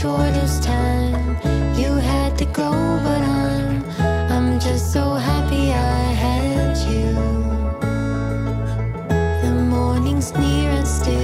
shortest time. You had to go, but I'm, I'm just so happy I had you. The morning's near. and still.